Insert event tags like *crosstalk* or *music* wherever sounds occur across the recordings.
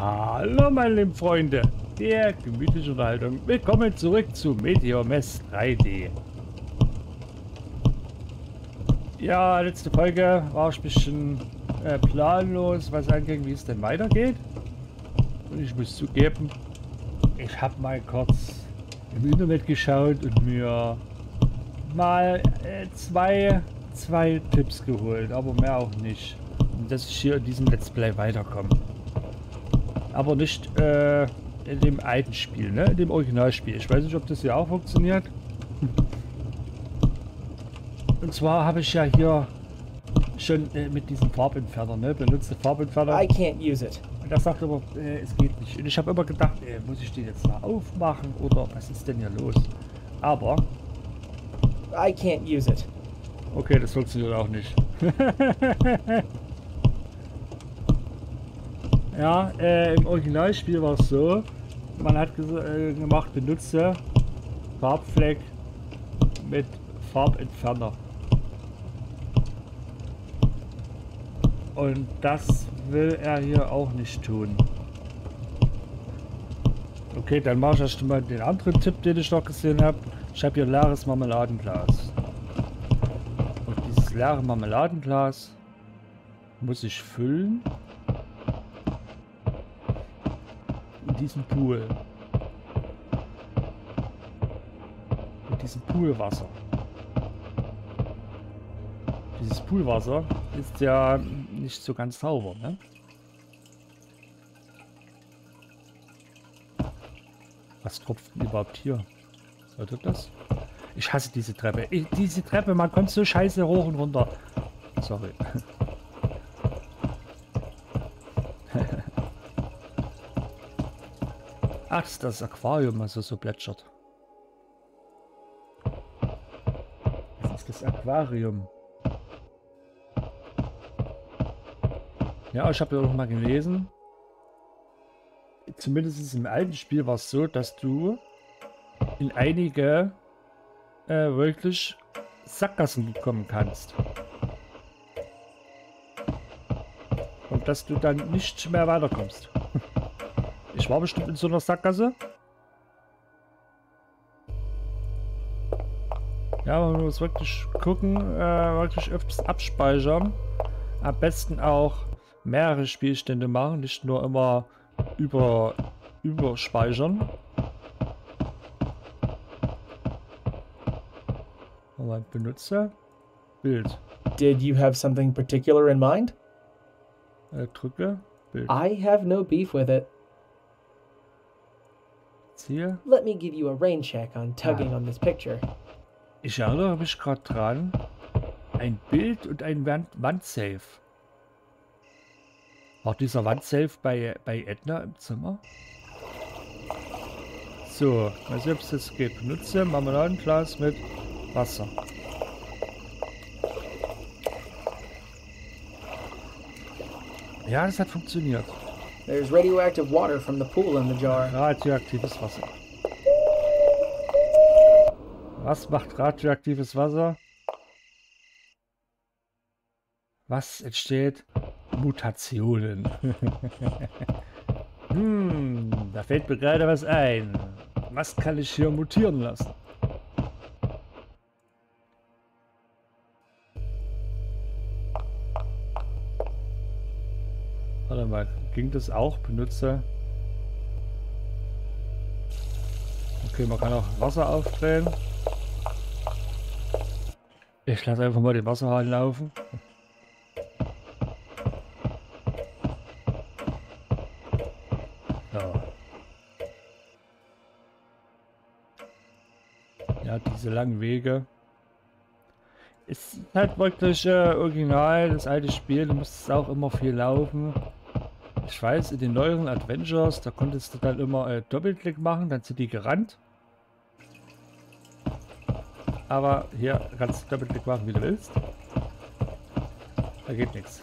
Hallo meine lieben Freunde der gemütlichen Unterhaltung. Willkommen zurück zu Meteor Mess 3D. Ja, letzte Folge war ich ein bisschen äh, planlos, was angeht, wie es denn weitergeht. Und ich muss zugeben, ich habe mal kurz im Internet geschaut und mir mal äh, zwei, zwei Tipps geholt, aber mehr auch nicht. Und dass ich hier in diesem Let's Play weiterkomme aber nicht äh, in dem alten Spiel, ne? In dem Originalspiel. Ich weiß nicht, ob das hier auch funktioniert. Und zwar habe ich ja hier schon äh, mit diesem Farbentferner, ne? Benutzte Farbentferner. I can't use it. Und er sagt aber, äh, es geht nicht. Und ich habe immer gedacht, äh, muss ich den jetzt da aufmachen oder was ist denn hier los? Aber. I can't use it. Okay, das funktioniert auch nicht. *laughs* Ja, äh, im Originalspiel war es so, man hat äh, gemacht, benutze Farbfleck mit Farbentferner. Und das will er hier auch nicht tun. Okay, dann mache ich erst mal den anderen Tipp, den ich noch gesehen habe. Ich habe hier ein leeres Marmeladenglas. Und dieses leere Marmeladenglas muss ich füllen diesem Pool. Mit diesem Poolwasser. Dieses Poolwasser ist ja nicht so ganz sauber, ne? Was tropft denn überhaupt hier? Sollte das? Ich hasse diese Treppe. Ich, diese Treppe, man kommt so scheiße hoch und runter. Sorry. *laughs* Ach, das ist das Aquarium, also so plätschert. Das ist das Aquarium. Ja, ich habe ja auch mal gelesen. Zumindest im alten Spiel war es so, dass du in einige äh, wirklich Sackgassen kommen kannst. Und dass du dann nicht mehr weiterkommst. Ich war bestimmt in so einer Sackgasse. Ja, man muss wirklich gucken, äh, wirklich öfters abspeichern. Am besten auch mehrere Spielstände machen, nicht nur immer über überspeichern. Mal Benutzer. Bild. Did you have something particular in mind? Äh, drücke. Bild. I have no beef with it hier? Let me give you a rain check on tugging on this picture. Ich erinnere mich gerade dran. Ein Bild und ein Wand Wandsafe. War dieser Wandsafe bei, bei Edna im Zimmer? So, mal sehen, ob es jetzt geht. Benutze Marmeladenglas mit Wasser. Ja, das hat funktioniert. There's radioactive water from the pool in the jar. Radioaktives Wasser. Was macht radioaktives Wasser? Was entsteht? Mutationen. *laughs* hm, da fällt mir gerade was ein. Was kann ich hier mutieren lassen? Warte mal, ging das auch? Benutzer. Okay, man kann auch Wasser aufdrehen. Ich lasse einfach mal den Wasserhahn laufen. Ja. Diese langen Wege. Ist halt wirklich äh, original, das alte Spiel, du musst auch immer viel laufen. Ich weiß, in den neueren Adventures, da konntest du dann immer äh, Doppelklick machen, dann sind die gerannt. Aber hier kannst du Doppelklick machen, wie du willst. Da geht nichts.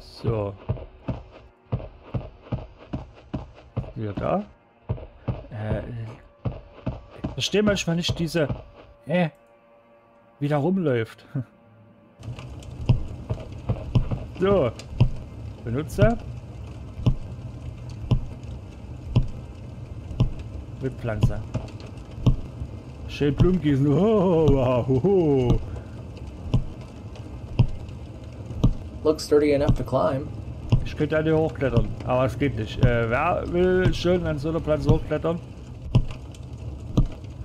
So. Wieder da. Äh, verstehe manchmal nicht diese... Hä? wie der rumläuft. *laughs* So. Benutze. Mit Pflanze. Schön Blumen gießen. Oh, wow, ho, ho. Looks sturdy enough to climb. Ich könnte an die hochklettern, aber es geht nicht. Äh, wer will schön an so einer Pflanze hochklettern?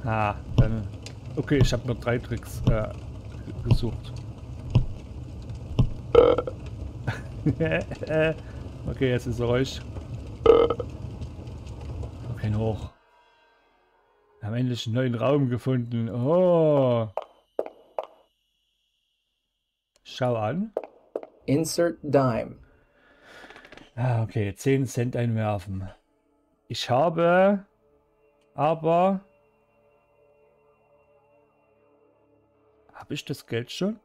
Ah, dann... Okay, ich habe nur drei Tricks äh, gesucht. *laughs* okay, jetzt ist er ruhig. Okay, hoch. Wir haben endlich einen neuen Raum gefunden. Oh. Schau an. Insert dime. Ah, okay, 10 Cent einwerfen. Ich habe aber... Habe ich das Geld schon?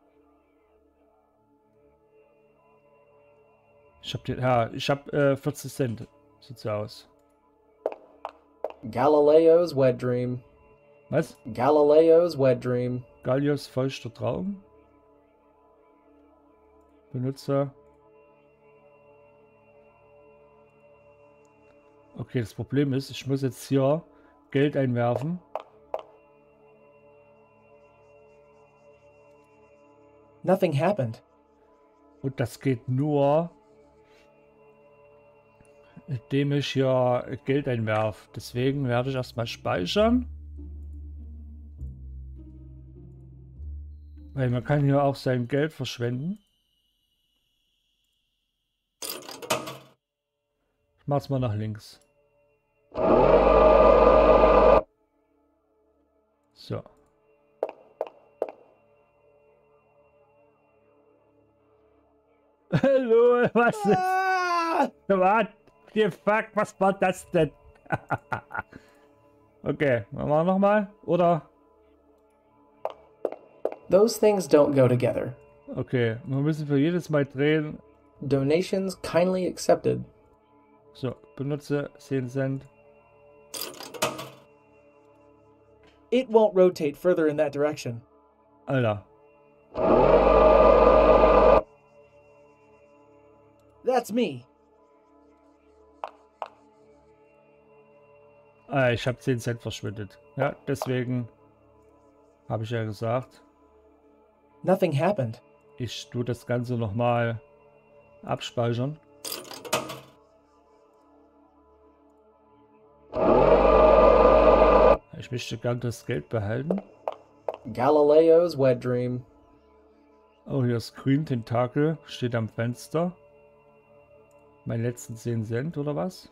Ich habe ja, ich habe äh, 40 Cent. Sieht so aus. Galileo's wet dream. Was? Galileo's wet dream. Gallios feuchter Traum. Benutzer. Okay, das Problem ist, ich muss jetzt hier Geld einwerfen. Nothing happened. Und das geht nur, indem ich hier Geld einwerfe. Deswegen werde ich erstmal speichern. Weil man kann hier auch sein Geld verschwenden. Ich mach's mal nach links. Hallo, *laughs* was ist? Ah! What the fuck, was war das denn? *laughs* okay, machen wir nochmal, oder? Those things don't go together. Okay, wir müssen für jedes Mal drehen. Donations kindly accepted. So, benutze 10 Cent. It won't rotate further in that direction. Alter. That's me. Ah, ich habe 10 Cent verschwendet. Ja, deswegen habe ich ja gesagt, Nothing happened. ich tue das Ganze nochmal abspeichern. Ich möchte gern das Geld behalten. Galileo's wet dream. Oh, hier ist Green Tentakel, steht am Fenster. Meine letzten 10 Cent oder was?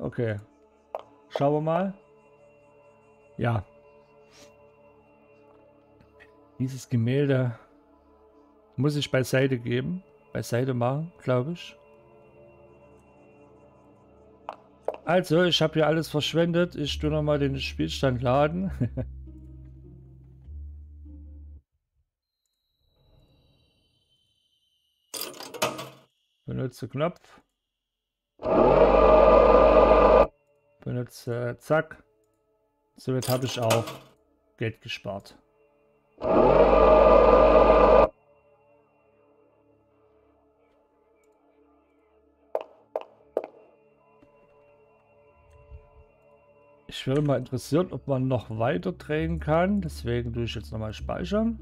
Okay. Schauen wir mal. Ja. Dieses Gemälde muss ich beiseite geben. Beiseite machen, glaube ich. Also, ich habe hier alles verschwendet. Ich tue nochmal den Spielstand laden. *laughs* Benutze Knopf. Benutze Zack. Somit habe ich auch Geld gespart. Ich würde mal interessieren, ob man noch weiter drehen kann. Deswegen tue ich jetzt nochmal speichern.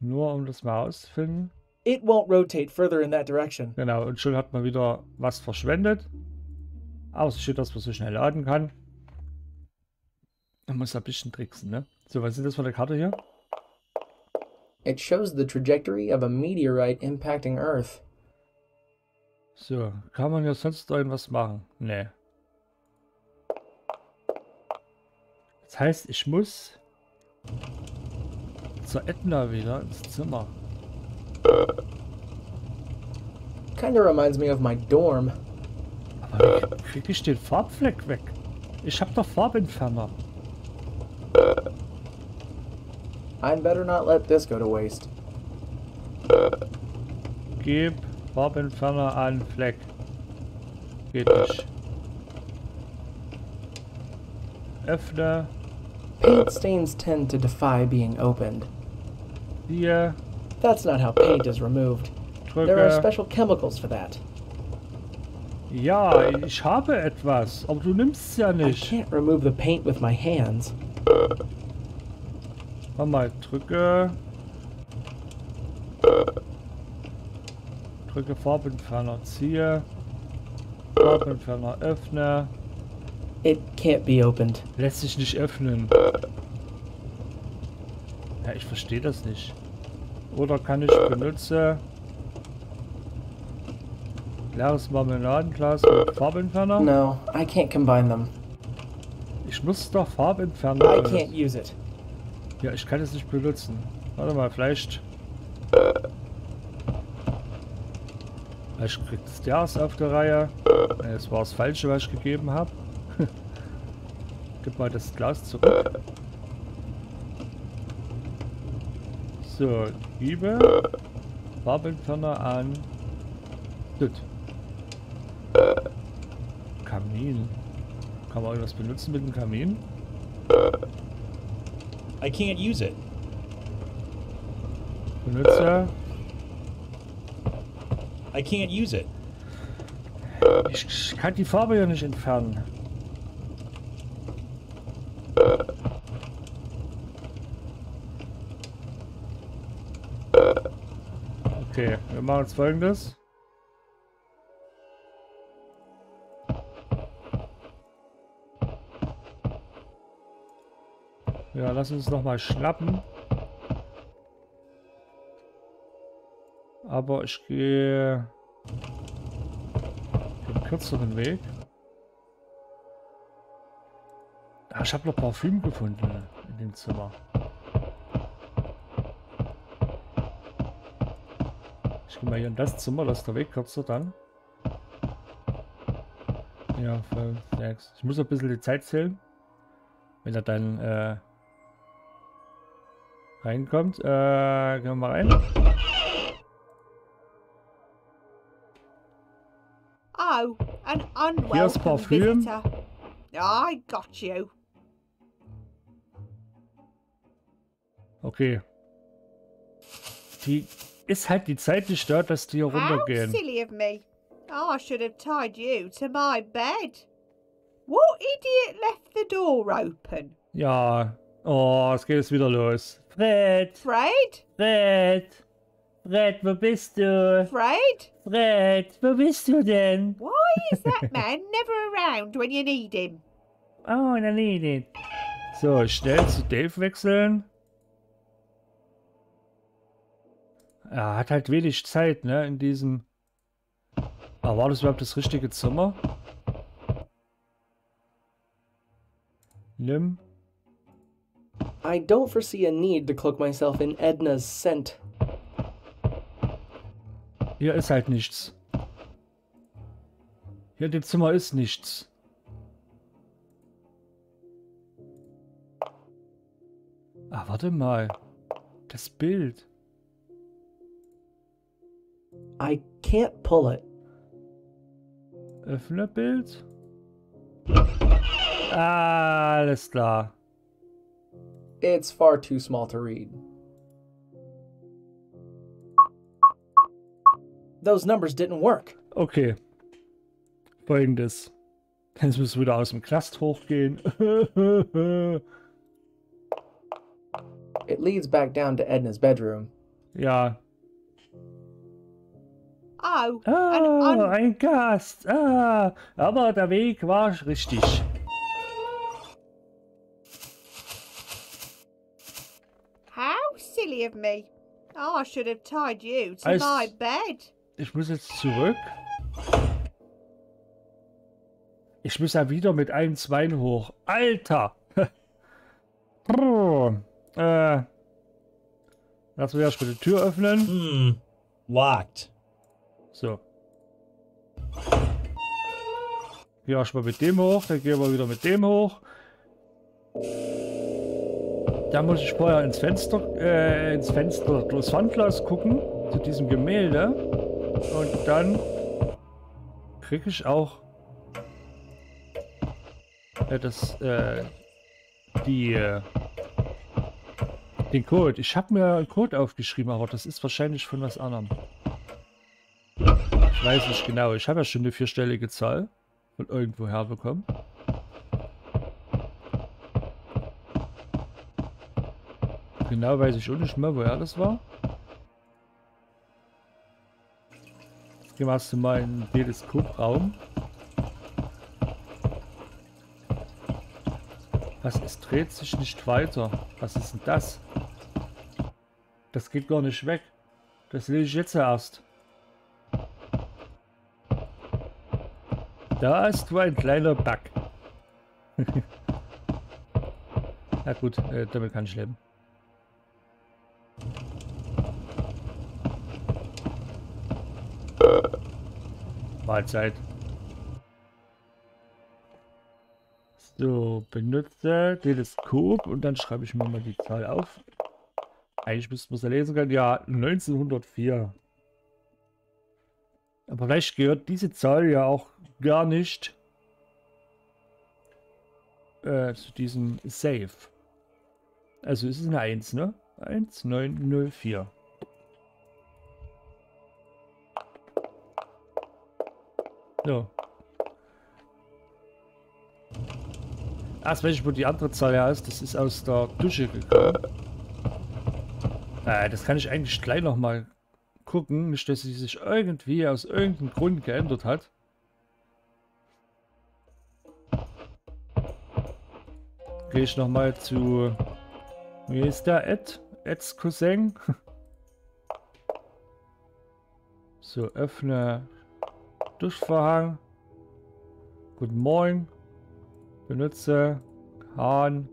Nur um das mal auszufinden. It won't rotate further in that direction. Genau, und schon hat man wieder was verschwendet. Außer steht, dass man so schnell laden kann. Man muss ein bisschen tricksen, ne? So, was ist das für eine Karte hier? It shows the trajectory of a meteorite impacting Earth. So, kann man ja sonst irgendwas machen? Nee. Das heißt, ich muss zur Edna wieder ins Zimmer. Kinda reminds me of my dorm. Aber wie krieg ich den Farbfleck weg? Ich hab doch Farbentferner. I'd better not let this go to waste. Gib Farbentferner an Fleck. Geht nicht. Öffne. Paint stains tend to defy being opened. Hier. That's not how paint is removed. There are special chemicals for that. Ja, ich habe etwas, aber du nimmst ja I can't remove the paint with my hands. Warte mal, drücke. Drücke Farbentferner, ziehe. Farbentferner, öffne. It can't be opened. Lässt sich nicht öffnen. Ja, ich verstehe das nicht. Oder kann ich benutze leeres Marmeladenglas mit Farbentferner? No, I can't combine them. Ich muss doch Farbentferner. I can't use it. Ja, ich kann es nicht benutzen. Warte mal, vielleicht. Kriegt es der erst auf der Reihe. Es war das Falsche, was ich gegeben habe. *laughs* Gib mal das Glas zurück. So, Liebe. Farbentferner an. Gut. Kamin. Kann man irgendwas benutzen mit dem Kamin? I can't use it. Benutze. I can't use it. Ich, kann die Farbe ja nicht entfernen. Okay, wir machen jetzt folgendes. Ja, lass uns noch mal schnappen. Aber ich gehe den kürzeren Weg. Ah, ich habe noch Parfüm gefunden in dem Zimmer. Ich gehe mal hier in das Zimmer, das ist der Weg kürzer dann. Ja, 5, 6. Ich muss ein bisschen die Zeit zählen. Wenn er dann äh, reinkommt. Äh, gehen wir mal rein. An Here's unwelcome visitor. I got you. Okay. Die ist halt die Zeit nicht da, dass die hier runtergehen. How silly of me. I should have tied you to my bed. What idiot left the door open? Ja. Oh, es geht jetzt wieder los. Fred! Fred? Fred! Fred, wo bist du? Fred? Fred, wo bist du denn? Why is that man *laughs* never around when you need him? Oh, na nee, nee. So, schnell zu Dave wechseln. Er hat halt wenig Zeit, ne, in diesem... Aber war das überhaupt das richtige Zimmer? Nimm. I don't foresee a need to cloak myself in Edna's scent. Hier ist halt nichts. Hier in dem Zimmer ist nichts. Ah, warte mal. Das Bild. I can't pull it. Öffne Bild. Ah, alles klar. It's far too small to read. Those numbers didn't work. Okay. Folgendes. Jetzt müssen wir wieder aus dem Knast hochgehen. It leads back down to Edna's bedroom. ja. Oh, Ah, an un- ein Gast. Ah, aber der Weg war richtig. how silly of me. I should have tied you to I s- my bed. Ich muss jetzt zurück. Ich muss ja wieder mit allen Zweien hoch. Alter! *laughs* Brr. äh. Lass mich erstmal die Tür öffnen. Hmm. Locked. So. Hier erstmal mit dem hoch, dann gehen wir wieder mit dem hoch. Da muss ich vorher ins Fenster, äh, ins Fenster durchs Fernglas gucken, zu diesem Gemälde. Und dann kriege ich auch äh, das, äh, die, äh, den Code. Ich habe mir einen Code aufgeschrieben, aber das ist wahrscheinlich von was anderem. Ich weiß nicht genau. Ich habe ja schon eine vierstellige Zahl von irgendwo herbekommen. Genau weiß ich auch nicht mehr, woher das war. Gehen wir erst mal in den Teleskopraum. Was, es dreht sich nicht weiter. Was ist denn das? Das geht gar nicht weg. Das will ich jetzt erst. Da ist wohl ein kleiner Bug. *laughs* Na gut, äh, damit kann ich leben. Mahlzeit. So, benutze Teleskop und dann schreibe ich mir mal die Zahl auf. Eigentlich müssten wir es ja lesen können. Ja, 1904. Aber vielleicht gehört diese Zahl ja auch gar nicht äh, zu diesem Safe. Also es ist eine 1, ne? 1904. So. Erst wenn ich wo die andere Zahl her ist, das ist aus der Dusche gekommen. Äh, das kann ich eigentlich gleich nochmal gucken, nicht dass sie sich irgendwie aus irgendeinem Grund geändert hat. Gehe ich nochmal zu... Wie ist der? Ed? Eds Cousin? *laughs* so, öffne Duschvorhang. Guten Morgen. Benutze Hahn.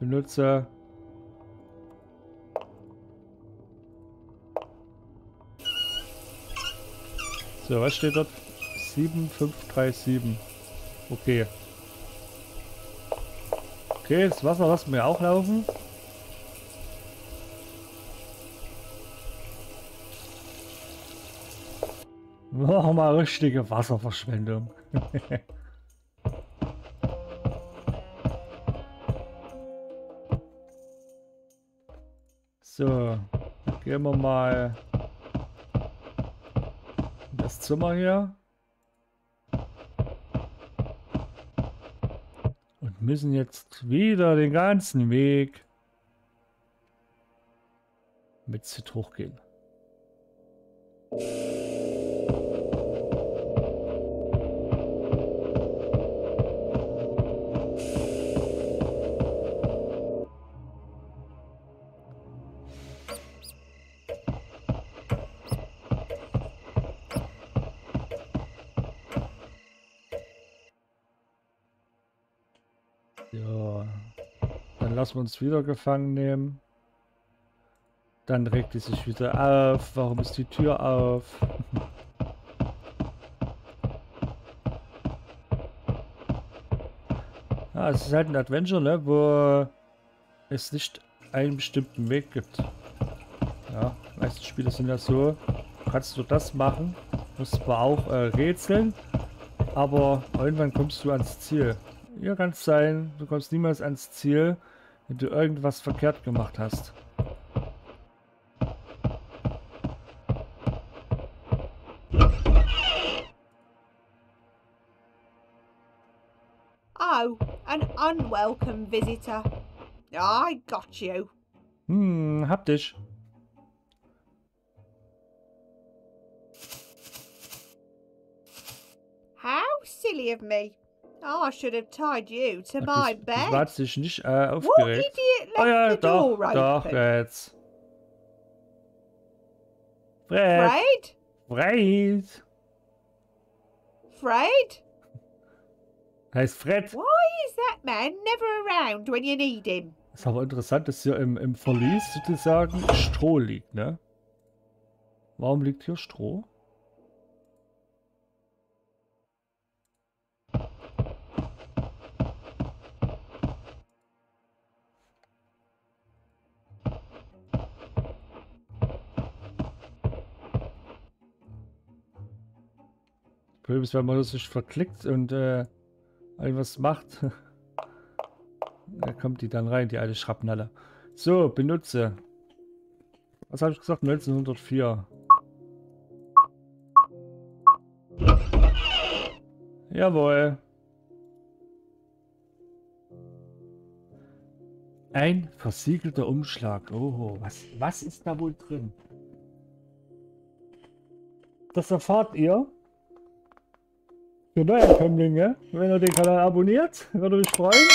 Benutze So, was steht dort? 7537. Okay. Okay, das Wasser lassen wir auch laufen. Wir richtige Wasserverschwendung. so, gehen wir mal in das Zimmer hier. Und müssen jetzt wieder den ganzen Weg mit Zit hochgehen. Wir uns wieder gefangen nehmen. Dann regt es sich wieder auf. Warum ist die Tür auf? *laughs* ah, es ist halt ein Adventure, ne? Wo es nicht einen bestimmten Weg gibt. Ja, meiste Spiele sind ja so. Kannst du das machen, musst zwar auch äh, rätseln, aber irgendwann kommst du ans Ziel. Hier kann es sein, du kommst niemals ans Ziel, wenn du irgendwas verkehrt gemacht hast. Oh, an unwelcome visitor. I got you. Hm, hab dich. How silly of me. I should have tied you to my bed. warst dich nicht äh, What aufgeregt. idiot left Oh ja, the door doch, doch, jetzt. Fred, Fred? Fred. Fred? Heißt Fred. Why is that man never around when you need him? Ist aber interessant, dass hier im, im Verlies sozusagen Stroh liegt, ne? Warum liegt hier Stroh? Problem ist, wenn man sich verklickt und äh, irgendwas macht, *laughs* da kommt die dann rein, die alte Schrapnalle. So, benutze. Was habe ich gesagt? 1904. Jawohl. Ein versiegelter Umschlag. Oh, was, was ist da wohl drin? Das erfahrt ihr für Neuankömmlinge, wenn ihr den Kanal abonniert. Würde mich freuen.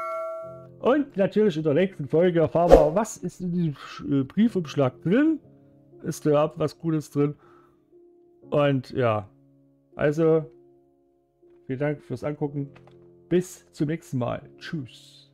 *laughs* Und natürlich in der nächsten Folge erfahren wir, was ist in diesem äh, Briefumschlag drin. Ist da was Gutes drin? Und ja, also vielen Dank fürs Angucken. Bis zum nächsten Mal. Tschüss.